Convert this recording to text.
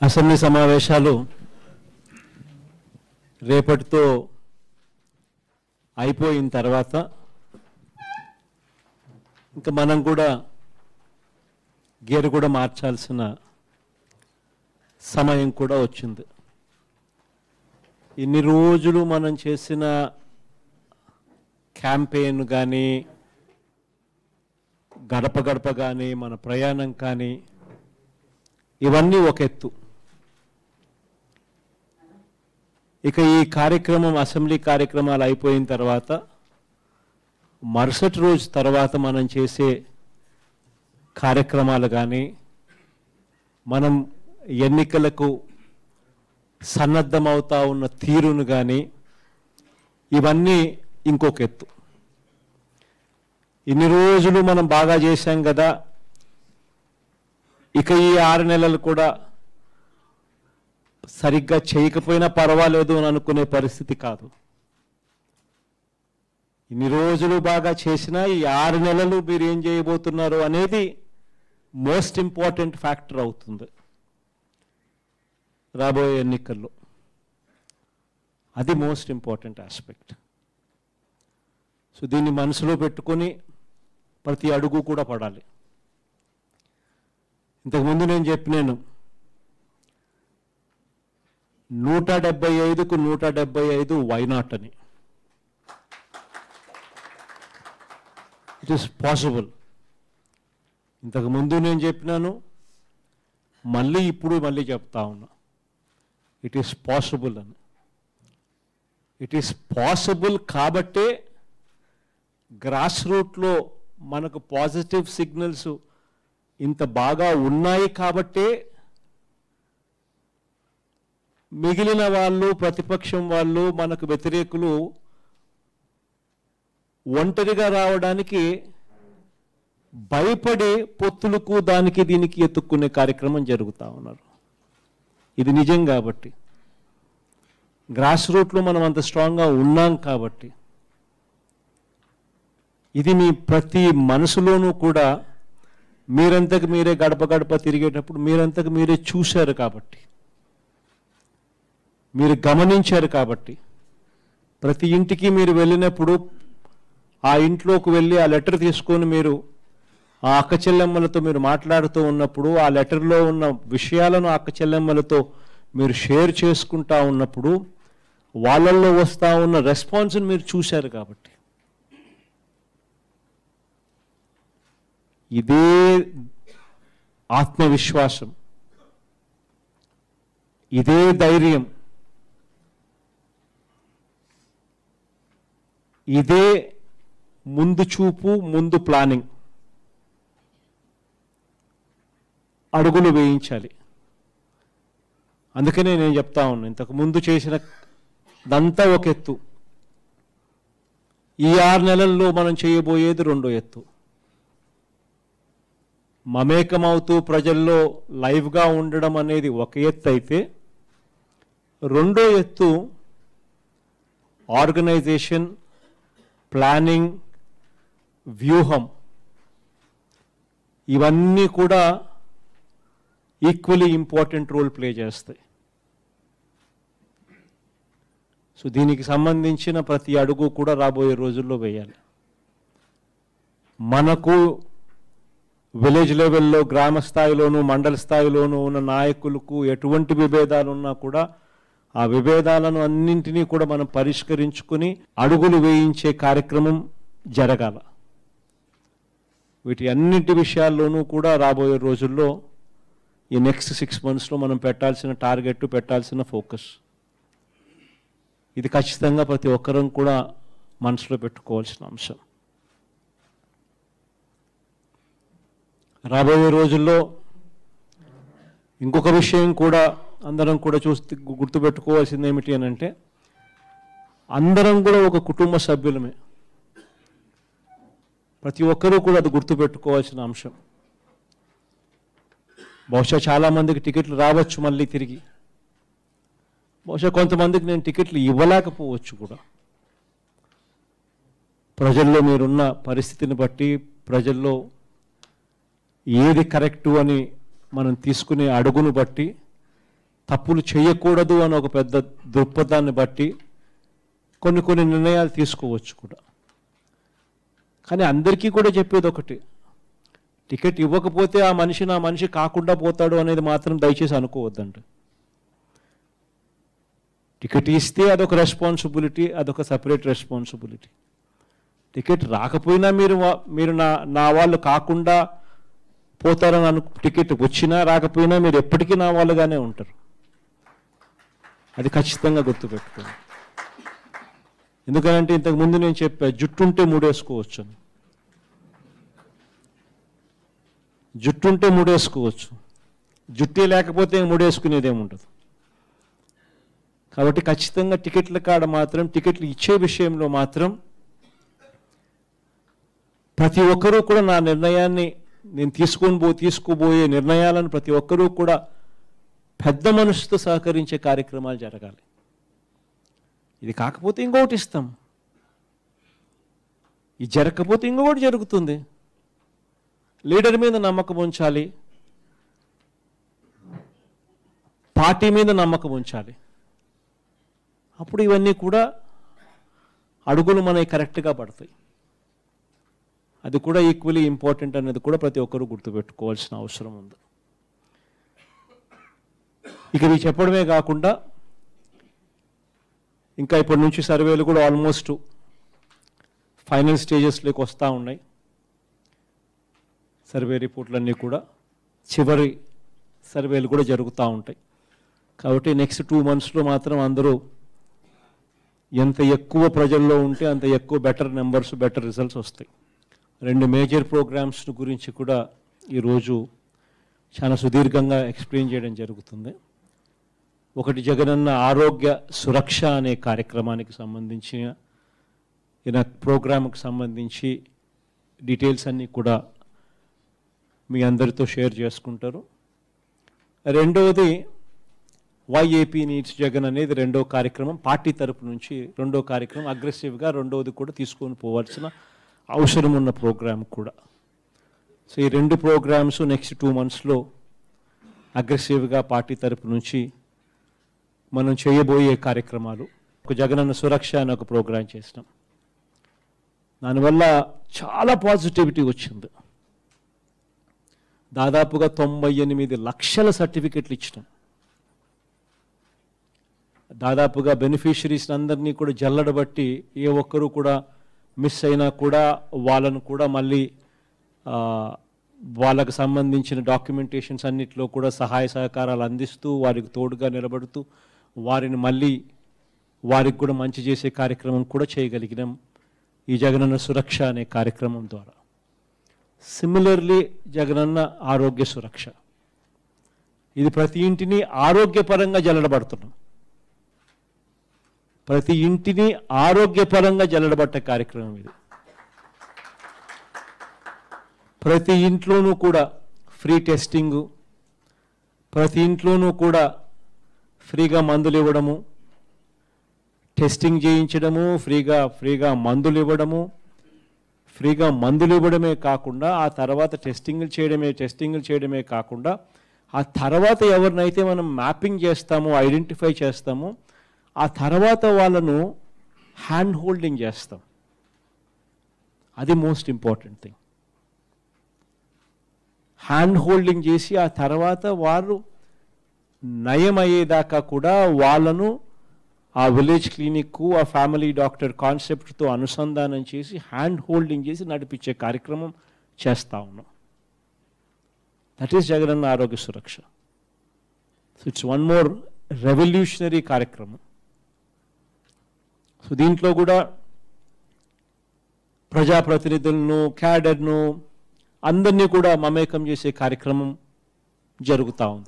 Assembly సమావేశాలు రేపటితో అయిపోయిన తర్వాత ఇంకా మనం కూడా గేరు కూడా మార్చాల్సిన సమయం కూడా వచ్చింది. ఇన్ని రోజులు మనం చేసిన క్యాంపెయిన్ కానీ గడప గడప కానీ మన ప్రయాణం కానీ ఇవన్నీ ఒక ఎత్తు. ఇక ఈ కార్యక్రమం అసెంబ్లీ కార్యక్రమాలు అయిపోయిన తర్వాత మరుసటి రోజు తర్వాత మనం చేసే కార్యక్రమాలు కానీ మనం ఎన్నికలకు సన్నద్ధమవుతా ఉన్న తీరును కానీ ఇవన్నీ ఇంకొక ఎత్తు. ఇన్ని రోజులు మనం బాగా చేశాం కదా ఇక ఈ ఆరు నెలలు కూడా సరిగ్గా చేయకపోయినా పర్వాలేదు అని అనుకునే పరిస్థితి కాదు. ఇన్ని రోజులు బాగా చేసినా ఈ ఆరు నెలలు మీరు ఏం చేయబోతున్నారు అనేది మోస్ట్ ఇంపార్టెంట్ ఫ్యాక్టర్ అవుతుంది. రాబోయే ఎన్నికల్లో. అది మోస్ట్ ఇంపార్టెంట్ ఆస్పెక్ట్. సో దీన్ని మనసులో పెట్టుకొని ప్రతి అడుగు కూడా పడాలి. ఇంతకుముందు నేను చెప్పినాను నూట డెబ్బై ఐదుకు నూట డెబ్బై ఐదు వైనాట్ అని. ఇట్ ఈస్ పాసిబుల్ ఇంతకుముందు నేను చెప్పినాను మళ్ళీ ఇప్పుడు మళ్ళీ చెప్తా ఉన్నా. ఇట్ ఈస్ పాసిబుల్ అని. ఇట్ ఈస్ పాసిబుల్ కాబట్టే గ్రాస్ రూట్లో మనకు పాజిటివ్ సిగ్నల్స్ ఇంత బాగా ఉన్నాయి కాబట్టే మిగిలిన వాళ్ళు ప్రతిపక్షం వాళ్ళు మనకు వ్యతిరేకులు ఒంటరిగా రావడానికి భయపడే పొత్తులకు దానికి దీనికి ఎత్తుక్కునే కార్యక్రమం జరుగుతూ ఉన్నారు. ఇది నిజం కాబట్టి. గ్రాస్ రూట్లో మనం అంత స్ట్రాంగ్గా ఉన్నాం కాబట్టి. ఇది మీ ప్రతి మనసులోనూ కూడా మీరంతకు మీరే గడప గడప తిరిగేటప్పుడు మీరంతకు మీరే చూశారు కాబట్టి. మీరు గమనించారు కాబట్టి. ప్రతి ఇంటికి మీరు వెళ్ళినప్పుడు ఆ ఇంట్లోకి వెళ్ళి ఆ లెటర్ తీసుకొని మీరు ఆ అక్క చెల్లెమ్మలతో మీరు మాట్లాడుతూ ఉన్నప్పుడు ఆ లెటర్లో ఉన్న విషయాలను అక్క చెల్లెమ్మలతో మీరు షేర్ చేసుకుంటా ఉన్నప్పుడు వాళ్ళల్లో వస్తూ ఉన్న రెస్పాన్స్ని మీరు చూశారు కాబట్టి. ఇదే ఆత్మవిశ్వాసం. ఇదే ధైర్యం. ఇదే ముందు చూపు ముందు ప్లానింగ్. అడుగులు వేయించాలి. అందుకనే నేను చెప్తా ఉన్నాను ఇంతకు ముందు చేసిన దంతా ఒక ఎత్తు. ఈ ఆరు నెలల్లో మనం చేయబోయేది రెండో ఎత్తు. మమేకమవుతూ ప్రజల్లో లైవ్గా ఉండడం అనేది ఒక ఎత్తు అయితే రెండో ఎత్తు ఆర్గనైజేషన్ ప్లానింగ్ వ్యూహం. ఇవన్నీ కూడా ఈక్వలీ ఇంపార్టెంట్ రోల్ ప్లే చేస్తాయి. సో దీనికి సంబంధించిన ప్రతి అడుగు కూడా రాబోయే రోజుల్లో వేయాలి. మనకు విలేజ్ లెవెల్లో గ్రామ స్థాయిలోనూ మండల స్థాయిలోనూ ఉన్న నాయకులకు ఎటువంటి విభేదాలు ఉన్నా కూడా ఆ విభేదాలను అన్నింటినీ కూడా మనం పరిష్కరించుకుని అడుగులు వేయించే కార్యక్రమం జరగాల. వీటి అన్నింటి విషయాల్లోనూ కూడా రాబోయే రోజుల్లో ఈ నెక్స్ట్ సిక్స్ మంత్స్లో మనం పెట్టాల్సిన టార్గెట్ పెట్టాల్సిన ఫోకస్. ఇది ఖచ్చితంగా ప్రతి ఒక్కరం కూడా మనసులో పెట్టుకోవాల్సిన అంశం. రాబోయే రోజుల్లో ఇంకొక విషయం కూడా అందరం కూడా చూస్తే గుర్తుపెట్టుకోవాల్సింది ఏమిటి అని అంటే అందరం కూడా ఒక కుటుంబ సభ్యులమే. ప్రతి ఒక్కరూ కూడా అది గుర్తుపెట్టుకోవాల్సిన అంశం. బహుశా చాలామందికి టికెట్లు రావచ్చు మళ్ళీ తిరిగి. బహుశా కొంతమందికి నేను టికెట్లు ఇవ్వలేకపోవచ్చు కూడా. ప్రజల్లో మీరున్న పరిస్థితిని బట్టి ప్రజల్లో ఏది కరెక్టు అని మనం తీసుకునే అడుగును బట్టి తప్పులు చేయకూడదు అని ఒక పెద్ద దృక్పథాన్ని బట్టి కొన్ని కొన్ని నిర్ణయాలు తీసుకోవచ్చు కూడా. కానీ అందరికీ కూడా చెప్పేది ఒకటి టికెట్ ఇవ్వకపోతే ఆ మనిషి నా మనిషి కాకుండా పోతాడు అనేది మాత్రం దయచేసి అనుకోవద్దండి. టికెట్ ఇస్తే అదొక రెస్పాన్సిబిలిటీ అదొక సపరేట్ రెస్పాన్సిబిలిటీ. టికెట్ రాకపోయినా మీరు మీరు నా నా వాళ్ళు కాకుండా పోతారని అను టికెట్ వచ్చినా రాకపోయినా మీరు ఎప్పటికీ నా వాళ్ళుగానే ఉంటారు. అది ఖచ్చితంగా గుర్తుపెట్టుకోండి ఎందుకంటే ఇంతకు ముందు నేను చెప్పా జుట్టుంటే మూడేసుకోవచ్చు అని. జుట్టుంటే మూడేసుకోవచ్చు. జుట్టే లేకపోతే మూడేసుకునేదేముండదు కాబట్టి ఖచ్చితంగా టికెట్ల కాడ మాత్రం టికెట్లు ఇచ్చే విషయంలో మాత్రం ప్రతి ఒక్కరూ కూడా నా నిర్ణయాన్ని నేను తీసుకొని పో తీసుకోబోయే నిర్ణయాలను ప్రతి ఒక్కరూ కూడా పెద్ద మనసుతో సహకరించే కార్యక్రమాలు జరగాలి. ఇది కాకపోతే ఇంకొకటి ఇస్తాం. ఇది జరగకపోతే ఇంకొకటి జరుగుతుంది. లీడర్ మీద నమ్మకం ఉంచాలి. పార్టీ మీద నమ్మకం ఉంచాలి. అప్పుడు ఇవన్నీ కూడా అడుగులు మనకి కరెక్ట్గా పడతాయి. అది కూడా ఈక్వలీ ఇంపార్టెంట్ అనేది కూడా ప్రతి ఒక్కరూ గుర్తుపెట్టుకోవాల్సిన అవసరం ఉంది. ఇక ఇవి చెప్పడమే కాకుండా ఇంకా ఇప్పటి నుంచి సర్వేలు కూడా ఆల్మోస్ట్ ఫైనల్ స్టేజెస్లోకి వస్తూ ఉన్నాయి. సర్వే రిపోర్ట్లన్నీ కూడా చివరి సర్వేలు కూడా జరుగుతూ ఉంటాయి. కాబట్టి నెక్స్ట్ టూ మంత్స్లో మాత్రం అందరూ ఎంత ఎక్కువ ప్రజల్లో ఉంటే అంత ఎక్కువ బెటర్ నెంబర్స్ బెటర్ రిజల్ట్స్ వస్తాయి. రెండు మేజర్ ప్రోగ్రామ్స్ గురించి కూడా ఈరోజు చాలా సుదీర్ఘంగా ఎక్స్ప్లెయిన్ చేయడం జరుగుతుంది. ఒకటి జగనన్న ఆరోగ్య సురక్ష అనే కార్యక్రమానికి సంబంధించిన ఈయన ప్రోగ్రామ్కి సంబంధించి డీటెయిల్స్ అన్నీ కూడా మీ అందరితో షేర్ చేసుకుంటారు. రెండవది వైఏపీ నీడ్స్ జగన్ అనేది రెండో కార్యక్రమం పార్టీ తరపు నుంచి రెండో కార్యక్రమం అగ్రెసివ్గా రెండవది కూడా తీసుకొని పోవాల్సిన అవసరం ఉన్న ప్రోగ్రామ్ కూడా. సో ఈ రెండు ప్రోగ్రామ్స్ నెక్స్ట్ టూ మంత్స్లో అగ్రెసివ్గా పార్టీ తరపు నుంచి మనం చేయబోయే కార్యక్రమాలు. ఒక జగనన్న సురక్ష అని ఒక ప్రోగ్రాం చేసినాం. దానివల్ల చాలా పాజిటివిటీ వచ్చింది. దాదాపుగా తొంభై ఎనిమిది లక్షల సర్టిఫికెట్లు ఇచ్చినాం. దాదాపుగా బెనిఫిషరీస్ అందరినీ కూడా జల్లడబట్టి ఏ ఒక్కరూ కూడా మిస్ అయినా కూడా వాళ్ళను కూడా మళ్ళీ వాళ్ళకు సంబంధించిన డాక్యుమెంటేషన్స్ అన్నిట్లో కూడా సహాయ సహకారాలు అందిస్తూ వారికి తోడుగా నిలబడుతూ వారిని మళ్ళీ వారికి కూడా మంచి చేసే కార్యక్రమం కూడా చేయగలిగినాం. ఈ జగనన్న సురక్ష అనే కార్యక్రమం ద్వారా. సిమిలర్లీ జగనన్న ఆరోగ్య సురక్ష. ఇది ప్రతి ఇంటిని ఆరోగ్యపరంగా జల్లడబడుతున్నాం. ప్రతి ఇంటిని ఆరోగ్యపరంగా జల్లడబట్టే కార్యక్రమం ఇది. ప్రతి ఇంట్లోనూ కూడా ఫ్రీ టెస్టింగు ప్రతి ఇంట్లోనూ కూడా ఫ్రీగా మందులు ఇవ్వడము టెస్టింగ్ చేయించడము ఫ్రీగా ఫ్రీగా మందులు ఇవ్వడము ఫ్రీగా మందులు ఇవ్వడమే కాకుండా ఆ తర్వాత టెస్టింగ్లు చేయడమే టెస్టింగ్లు చేయడమే కాకుండా ఆ తర్వాత ఎవరినైతే మనం మ్యాపింగ్ చేస్తామో ఐడెంటిఫై చేస్తామో ఆ తర్వాత వాళ్ళను హ్యాండ్ హోల్డింగ్ చేస్తాం. అది most important thing. Hand holding చేసి ఆ తర్వాత వారు నయమయ్యేదాకా కూడా వాళ్ళను ఆ విలేజ్ క్లినిక్కు ఆ ఫ్యామిలీ డాక్టర్ కాన్సెప్ట్తో అనుసంధానం చేసి హ్యాండ్ హోల్డింగ్ చేసి నడిపించే కార్యక్రమం చేస్తూ ఉన్నాం. That is Jagananna Arogya Suraksha. So it's one more revolutionary కార్యక్రమం. సో దీంట్లో కూడా ప్రజాప్రతినిధులను క్యాడర్ను అందరినీ కూడా మమేకం చేసే కార్యక్రమం జరుగుతూ ఉంది.